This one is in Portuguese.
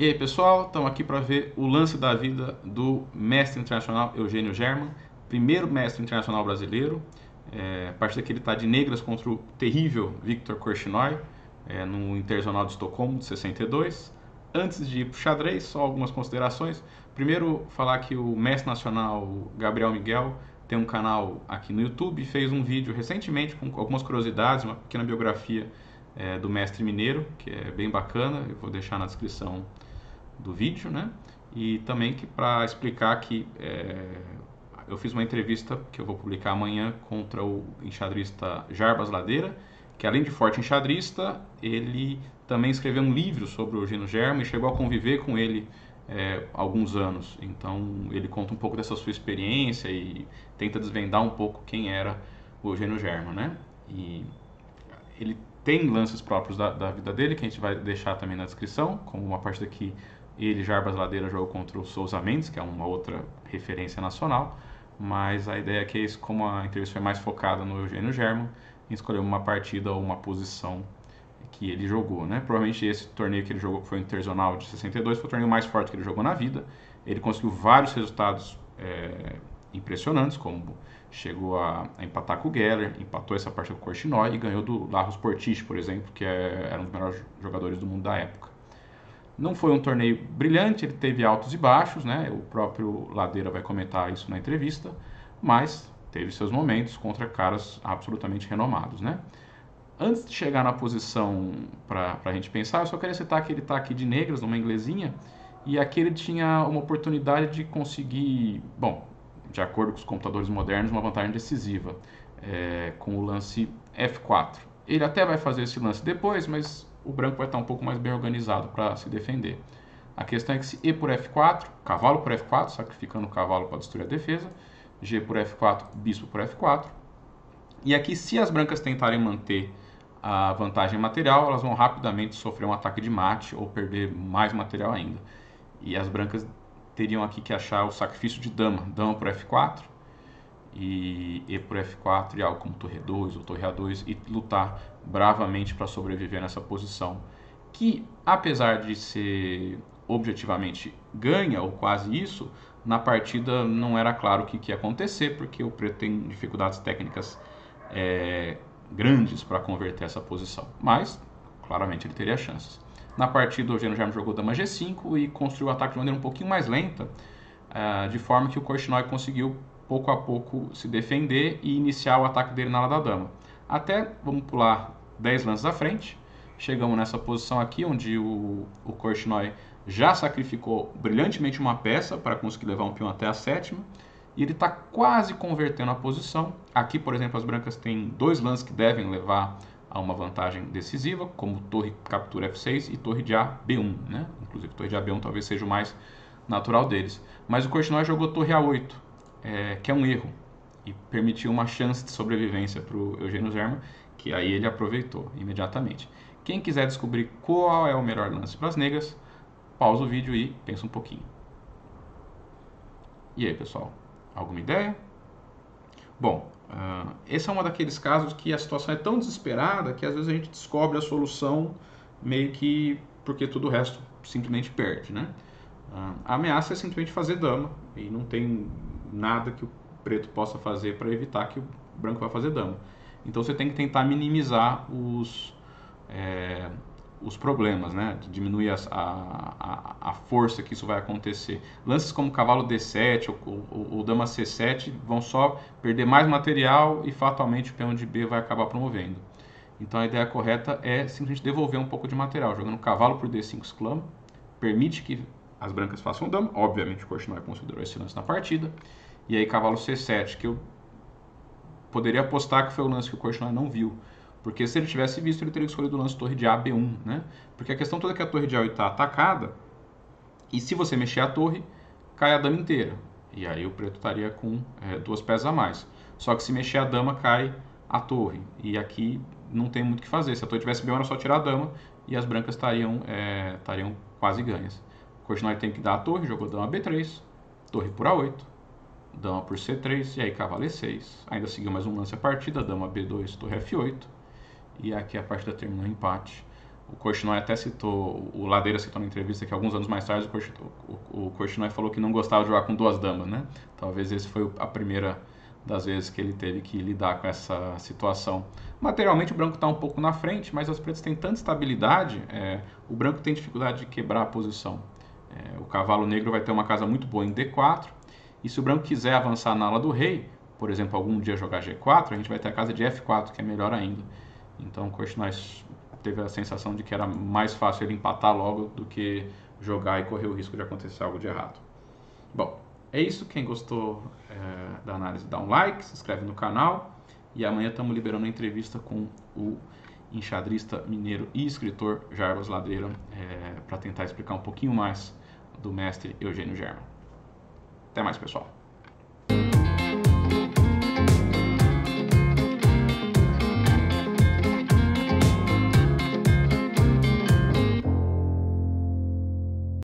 E aí pessoal, estamos aqui para ver o lance da vida do mestre internacional Eugênio German, primeiro mestre internacional brasileiro. É, a partir daqui ele está de negras contra o terrível Victor Korchnoi, é, no Internacional de Estocolmo de 62. Antes de ir para o xadrez, só algumas considerações. Primeiro, falar que o mestre nacional Gabriel Miguel tem um canal aqui no YouTube, fez um vídeo recentemente com algumas curiosidades, uma pequena biografia é, do mestre mineiro, que é bem bacana, eu vou deixar na descrição do vídeo, né? E também que para explicar que é, eu fiz uma entrevista que eu vou publicar amanhã contra o enxadrista Jarbas Ladeira, que além de forte enxadrista, ele também escreveu um livro sobre o Eugênio Germa e chegou a conviver com ele é, alguns anos. Então ele conta um pouco dessa sua experiência e tenta desvendar um pouco quem era o Eugênio Germa, né? E ele tem lances próprios da, da, vida dele, que a gente vai deixar também na descrição, como uma parte daqui ele, Jarbas Ladeira, jogou contra o Souza Mendes, que é uma outra referência nacional, mas a ideia é que, como a entrevista foi mais focada no Eugênio German, escolheu uma partida ou uma posição que ele jogou, né? Provavelmente esse torneio que ele jogou, que foi o Interzonal de 62, foi o torneio mais forte que ele jogou na vida. Ele conseguiu vários resultados é, impressionantes, como chegou a, a, empatar com o Geller, empatou essa partida com o Korchnoi e ganhou do Larros Portiche, por exemplo, que é, era um dos melhores jogadores do mundo da época. Não foi um torneio brilhante, ele teve altos e baixos, né? O próprio Ladeira vai comentar isso na entrevista, mas teve seus momentos contra caras absolutamente renomados, né? Antes de chegar na posição para a gente pensar, eu só queria citar que ele está aqui de negras, numa inglesinha, e aqui ele tinha uma oportunidade de conseguir, bom, de acordo com os computadores modernos, uma vantagem decisiva é, com o lance F4. Ele até vai fazer esse lance depois, mas o branco vai estar um pouco mais bem organizado para se defender. A questão é que se E por F4, cavalo por F4, sacrificando o cavalo para destruir a defesa, G por F4, bispo por F4. E aqui, se as brancas tentarem manter a vantagem material, elas vão rapidamente sofrer um ataque de mate ou perder mais material ainda. E as brancas teriam aqui que achar o sacrifício de dama, dama por F4 e E por F4 e algo como torre 2 ou torre A2 e lutar bravamente para sobreviver nessa posição, que apesar de ser objetivamente ganha ou quase isso, na partida não era claro o que, que ia acontecer, porque o preto tem dificuldades técnicas é, grandes para converter essa posição. Mas, claramente, ele teria chances. Na partida, o Eugênio Germo jogou dama G5 e construiu o ataque de maneira um pouquinho mais lenta, uh, de forma que o Korchnoi conseguiu pouco a pouco se defender e iniciar o ataque dele na ala da dama. Até, vamos pular 10 lances à frente, chegamos nessa posição aqui, onde o, o Korchnoi já sacrificou brilhantemente uma peça para conseguir levar um peão até a sétima, e ele está quase convertendo a posição. Aqui, por exemplo, as brancas têm dois lances que devem levar a uma vantagem decisiva, como torre captura F6 e torre de A B1, né? Inclusive, torre de A B1 talvez seja o mais natural deles. Mas o Korchnoi jogou torre A8, é, que é um erro, e permitiu uma chance de sobrevivência para o Eugênio Zerma, que aí ele aproveitou imediatamente. Quem quiser descobrir qual é o melhor lance para as negras, pausa o vídeo e pensa um pouquinho. E aí, pessoal? Alguma ideia? Bom, uh, esse é um daqueles casos que a situação é tão desesperada que às vezes a gente descobre a solução meio que porque tudo o resto simplesmente perde, né? Uh, a ameaça é simplesmente fazer dama e não tem nada que o preto possa fazer para evitar que o branco vá fazer dama. Então você tem que tentar minimizar os, é, os problemas, né? Diminuir a, a, a, força que isso vai acontecer. Lances como cavalo D7 ou, ou, ou, dama C7 vão só perder mais material e fatalmente o peão de B vai acabar promovendo. Então a ideia correta é simplesmente devolver um pouco de material, jogando cavalo por D5 exclama, permite que as brancas façam dama, obviamente o Korchnoi considerou esse lance na partida, e aí cavalo C7, que eu poderia apostar que foi o lance que o Korchnoi não viu, porque se ele tivesse visto, ele teria escolhido o lance torre de A, B1, né? Porque a questão toda é que a torre de A8 está atacada, e se você mexer a torre, cai a dama inteira. E aí o preto estaria com é, duas peças a mais. Só que se mexer a dama, cai a torre. E aqui não tem muito o que fazer. Se a torre tivesse B1, era só tirar a dama, e as brancas estariam, é, estariam quase ganhas. O Korchnoi tem que dar a torre, jogou dama B3, torre por A8, dama por C3, e aí cavalo E6. Ainda seguiu mais um lance a partida, dama B2, torre F8 e aqui a partida terminou em empate. O Korchnoi até citou, o Ladeira citou na entrevista que alguns anos mais tarde o Korchnoi falou que não gostava de jogar com duas damas, né? Talvez esse foi a primeira das vezes que ele teve que lidar com essa situação. Materialmente o branco está um pouco na frente, mas os pretos têm tanta estabilidade, é, o branco tem dificuldade de quebrar a posição. É, o cavalo negro vai ter uma casa muito boa em D4, e se o branco quiser avançar na ala do rei, por exemplo, algum dia jogar G4, a gente vai ter a casa de F4, que é melhor ainda. Então o Korchnoi teve a sensação de que era mais fácil ele empatar logo do que jogar e correr o risco de acontecer algo de errado. Bom, é isso. Quem gostou é, da análise, dá um like, se inscreve no canal. E amanhã estamos liberando uma entrevista com o enxadrista mineiro e escritor Jarbas Ladeira é, para tentar explicar um pouquinho mais do mestre Eugênio German. Até mais, pessoal.